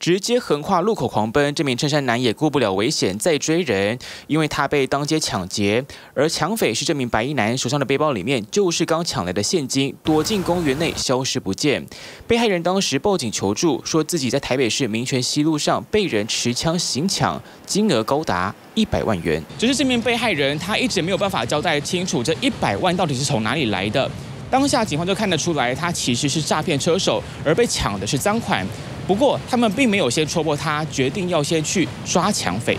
直接横跨路口狂奔。这名衬衫男也顾不了危险，再追人，因为他被当街抢劫。而抢匪是这名白衣男手上的背包里面就是刚抢来的现金，躲进公园内消失不见。被害人当时报警求助，说自己在台北市民权西路上被人持枪行抢，金额高达一百万元。只是这名被害人他一直没有办法交代清楚这一百万到底是从哪里来的。当下警方就看得出来，他其实是诈骗车手，而被抢的是赃款。不过，他们并没有先戳破他，决定要先去抓抢匪。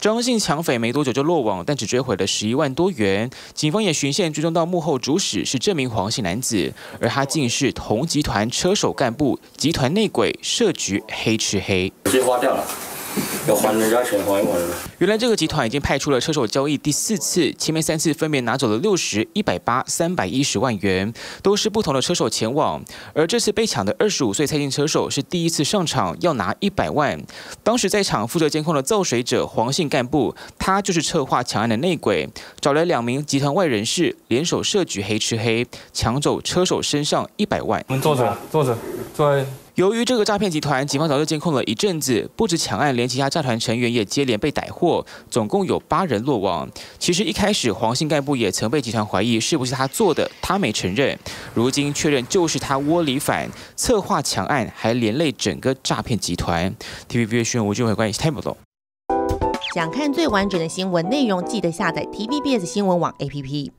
张姓抢匪没多久就落网，但只追回了十一万多元。警方也循线追踪到幕后主使是这名黄姓男子，而他竟是同集团车手干部，集团内鬼，设局黑吃黑。直接挖掉了。要还人家钱还一还了。原来这个集团已经派出了车手交易第四次，前面三次分别拿走了六十一百八三百一十万元，都是不同的车手前往。而这次被抢的二十五岁蔡姓车手是第一次上场，要拿一百万。当时在场负责监控的造水者黄姓干部，他就是策划抢案的内鬼，找来两名集团外人士联手设局黑吃黑，抢走车手身上一百万。我们坐着，坐着，坐在。由于这个诈骗集团，警方早就监控了一阵子，不止抢案，连其他诈团成员也接连被逮获，总共有八人落网。其实一开始黄姓干部也曾被集团怀疑是不是他做的，他没承认。如今确认就是他窝里反，策划抢案，还连累整个诈骗集团。TVB 新闻吴俊伟关系太不懂。想看最完整的新闻内容，记得下载 TVBS 新闻网 APP。